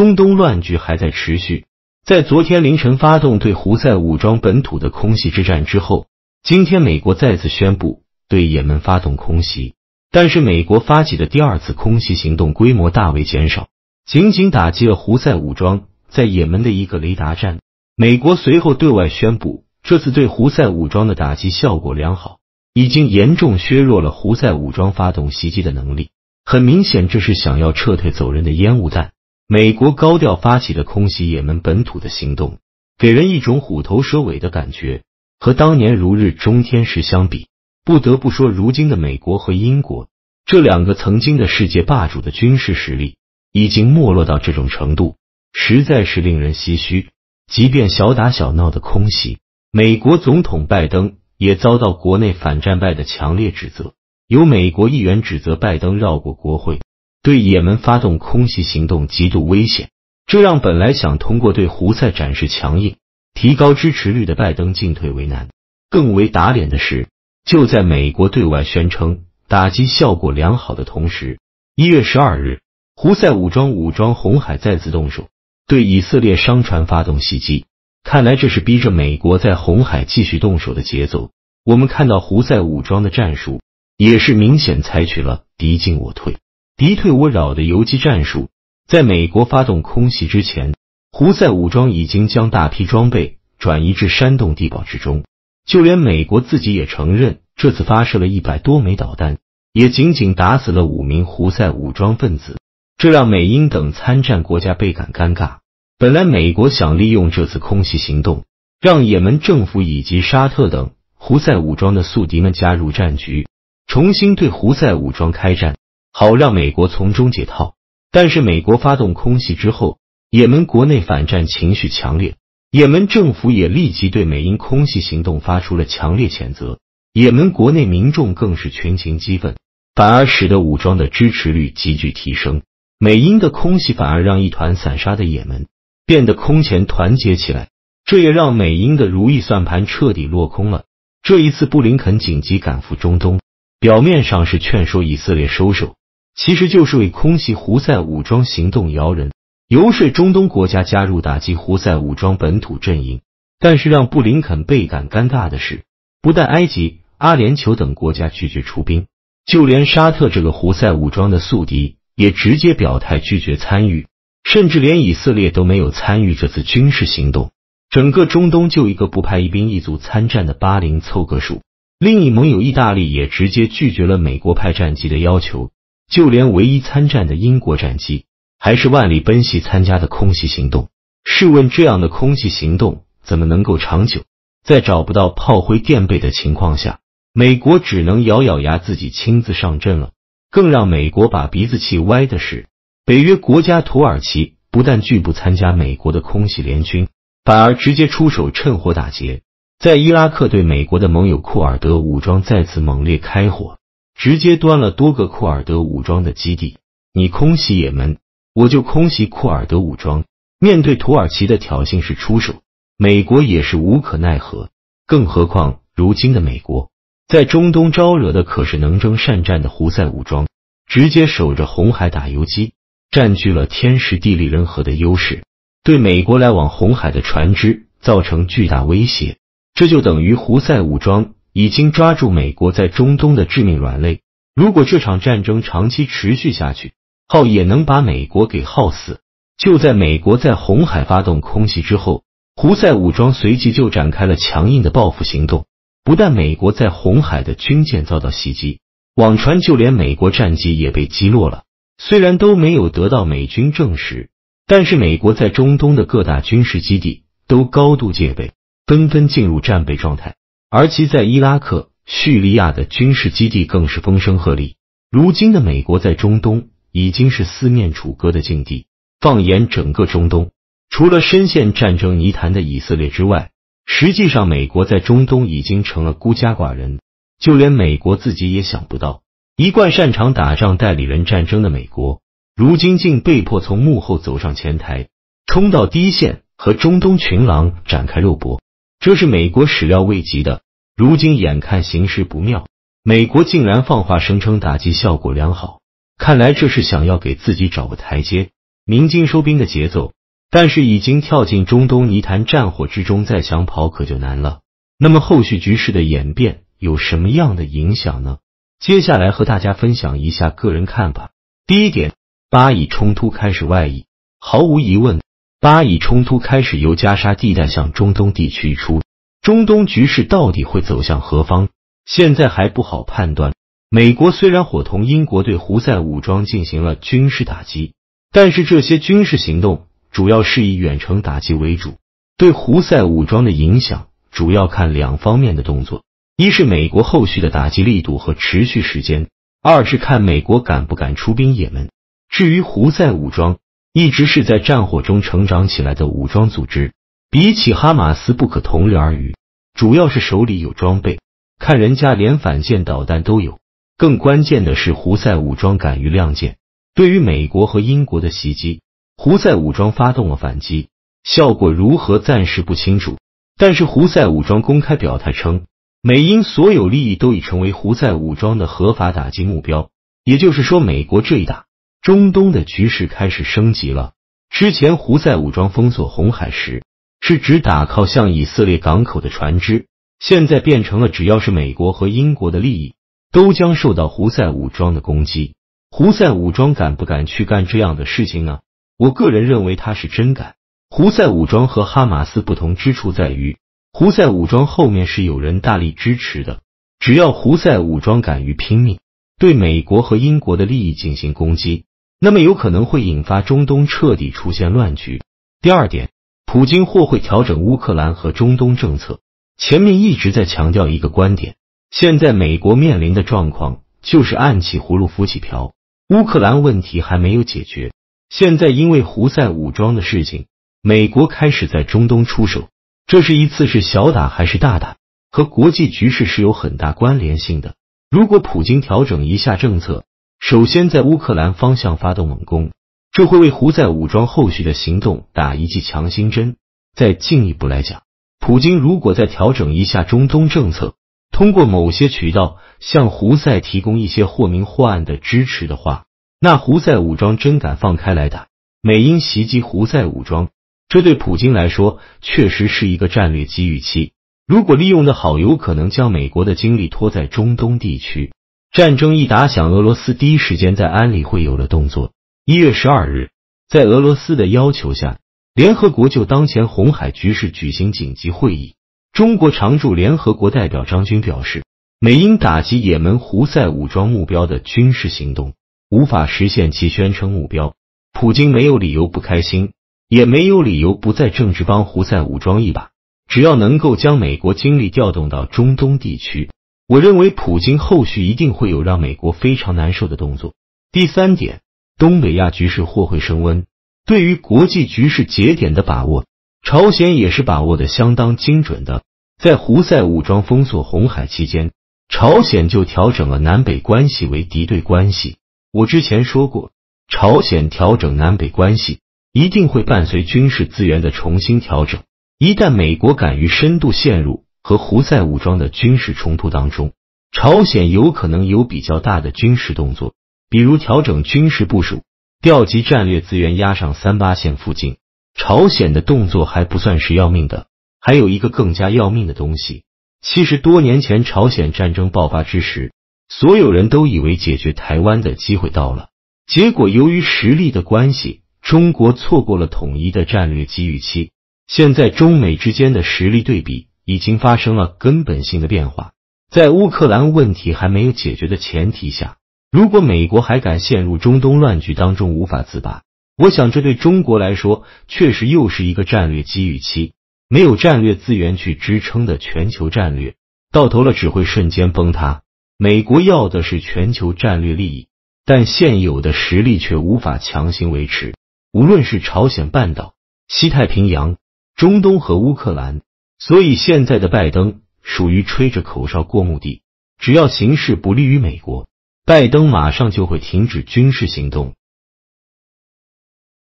中东乱局还在持续。在昨天凌晨发动对胡塞武装本土的空袭之战之后，今天美国再次宣布对也门发动空袭。但是，美国发起的第二次空袭行动规模大为减少，仅仅打击了胡塞武装在也门的一个雷达站。美国随后对外宣布，这次对胡塞武装的打击效果良好，已经严重削弱了胡塞武装发动袭击的能力。很明显，这是想要撤退走人的烟雾弹。美国高调发起的空袭也门本土的行动，给人一种虎头蛇尾的感觉。和当年如日中天时相比，不得不说，如今的美国和英国这两个曾经的世界霸主的军事实力已经没落到这种程度，实在是令人唏嘘。即便小打小闹的空袭，美国总统拜登也遭到国内反战派的强烈指责。有美国议员指责拜登绕过国会，对也门发动空袭行动极度危险，这让本来想通过对胡塞展示强硬、提高支持率的拜登进退为难。更为打脸的是。就在美国对外宣称打击效果良好的同时，一月十二日，胡塞武装武装红海再次动手，对以色列商船发动袭击。看来这是逼着美国在红海继续动手的节奏。我们看到胡塞武装的战术也是明显采取了敌进我退、敌退我扰的游击战术。在美国发动空袭之前，胡塞武装已经将大批装备转移至山洞地堡之中。就连美国自己也承认，这次发射了一百多枚导弹，也仅仅打死了五名胡塞武装分子，这让美英等参战国家倍感尴尬。本来美国想利用这次空袭行动，让也门政府以及沙特等胡塞武装的宿敌们加入战局，重新对胡塞武装开战，好让美国从中解套。但是美国发动空袭之后，也门国内反战情绪强烈。也门政府也立即对美英空袭行动发出了强烈谴责，也门国内民众更是群情激愤，反而使得武装的支持率急剧提升。美英的空袭反而让一团散沙的也门变得空前团结起来，这也让美英的如意算盘彻底落空了。这一次，布林肯紧急赶赴中东，表面上是劝说以色列收手，其实就是为空袭胡塞武装行动摇人。游说中东国家加入打击胡塞武装本土阵营，但是让布林肯倍感尴尬的是，不但埃及、阿联酋等国家拒绝出兵，就连沙特这个胡塞武装的宿敌也直接表态拒绝参与，甚至连以色列都没有参与这次军事行动。整个中东就一个不派一兵一卒参战的巴林凑个数。另一盟友意大利也直接拒绝了美国派战机的要求，就连唯一参战的英国战机。还是万里奔袭参加的空袭行动？试问这样的空袭行动怎么能够长久？在找不到炮灰垫背的情况下，美国只能咬咬牙自己亲自上阵了。更让美国把鼻子气歪的是，北约国家土耳其不但拒不参加美国的空袭联军，反而直接出手趁火打劫，在伊拉克对美国的盟友库尔德武装再次猛烈开火，直接端了多个库尔德武装的基地。你空袭也门？我就空袭库尔德武装。面对土耳其的挑衅式出手，美国也是无可奈何。更何况如今的美国在中东招惹的可是能征善战的胡塞武装，直接守着红海打游击，占据了天时地利人和的优势，对美国来往红海的船只造成巨大威胁。这就等于胡塞武装已经抓住美国在中东的致命软肋。如果这场战争长期持续下去，耗也能把美国给耗死。就在美国在红海发动空袭之后，胡塞武装随即就展开了强硬的报复行动。不但美国在红海的军舰遭到袭击，网传就连美国战机也被击落了。虽然都没有得到美军证实，但是美国在中东的各大军事基地都高度戒备，纷纷进入战备状态。而其在伊拉克、叙利亚的军事基地更是风声鹤唳。如今的美国在中东。已经是四面楚歌的境地。放眼整个中东，除了深陷战争泥潭的以色列之外，实际上美国在中东已经成了孤家寡人。就连美国自己也想不到，一贯擅长打仗、代理人战争的美国，如今竟被迫从幕后走上前台，冲到第一线和中东群狼展开肉搏。这是美国始料未及的。如今眼看形势不妙，美国竟然放话声称打击效果良好。看来这是想要给自己找个台阶。鸣金收兵的节奏，但是已经跳进中东泥潭战火之中，再想跑可就难了。那么后续局势的演变有什么样的影响呢？接下来和大家分享一下个人看法。第一点，巴以冲突开始外溢，毫无疑问，巴以冲突开始由加沙地带向中东地区出，中东局势到底会走向何方？现在还不好判断。美国虽然伙同英国对胡塞武装进行了军事打击，但是这些军事行动主要是以远程打击为主，对胡塞武装的影响主要看两方面的动作：一是美国后续的打击力度和持续时间；二是看美国敢不敢出兵也门。至于胡塞武装，一直是在战火中成长起来的武装组织，比起哈马斯不可同日而语，主要是手里有装备，看人家连反舰导弹都有。更关键的是，胡塞武装敢于亮剑。对于美国和英国的袭击，胡塞武装发动了反击，效果如何暂时不清楚。但是胡塞武装公开表态称，美英所有利益都已成为胡塞武装的合法打击目标。也就是说，美国这一打，中东的局势开始升级了。之前胡塞武装封锁红海时，是只打靠向以色列港口的船只，现在变成了只要是美国和英国的利益。都将受到胡塞武装的攻击。胡塞武装敢不敢去干这样的事情呢？我个人认为他是真敢。胡塞武装和哈马斯不同之处在于，胡塞武装后面是有人大力支持的。只要胡塞武装敢于拼命，对美国和英国的利益进行攻击，那么有可能会引发中东彻底出现乱局。第二点，普京或会调整乌克兰和中东政策。前面一直在强调一个观点。现在美国面临的状况就是按起葫芦浮起瓢，乌克兰问题还没有解决。现在因为胡塞武装的事情，美国开始在中东出手，这是一次是小打还是大打，和国际局势是有很大关联性的。如果普京调整一下政策，首先在乌克兰方向发动猛攻，这会为胡塞武装后续的行动打一剂强心针。再进一步来讲，普京如果再调整一下中东政策，通过某些渠道向胡塞提供一些或明或暗的支持的话，那胡塞武装真敢放开来打，美英袭击胡塞武装，这对普京来说确实是一个战略机遇期。如果利用的好，有可能将美国的精力拖在中东地区。战争一打响，俄罗斯第一时间在安理会有了动作。一月十二日，在俄罗斯的要求下，联合国就当前红海局势举行紧急会议。中国常驻联合国代表张军表示，美英打击也门胡塞武装目标的军事行动无法实现其宣称目标。普京没有理由不开心，也没有理由不在政治帮胡塞武装一把。只要能够将美国精力调动到中东地区，我认为普京后续一定会有让美国非常难受的动作。第三点，东北亚局势或会升温，对于国际局势节点的把握。朝鲜也是把握的相当精准的，在胡塞武装封锁红海期间，朝鲜就调整了南北关系为敌对关系。我之前说过，朝鲜调整南北关系一定会伴随军事资源的重新调整。一旦美国敢于深度陷入和胡塞武装的军事冲突当中，朝鲜有可能有比较大的军事动作，比如调整军事部署，调集战略资源压上三八线附近。朝鲜的动作还不算是要命的，还有一个更加要命的东西。其实多年前朝鲜战争爆发之时，所有人都以为解决台湾的机会到了，结果由于实力的关系，中国错过了统一的战略机遇期。现在中美之间的实力对比已经发生了根本性的变化。在乌克兰问题还没有解决的前提下，如果美国还敢陷入中东乱局当中无法自拔。我想，这对中国来说确实又是一个战略机遇期。没有战略资源去支撑的全球战略，到头了只会瞬间崩塌。美国要的是全球战略利益，但现有的实力却无法强行维持。无论是朝鲜半岛、西太平洋、中东和乌克兰，所以现在的拜登属于吹着口哨过目的。只要形势不利于美国，拜登马上就会停止军事行动。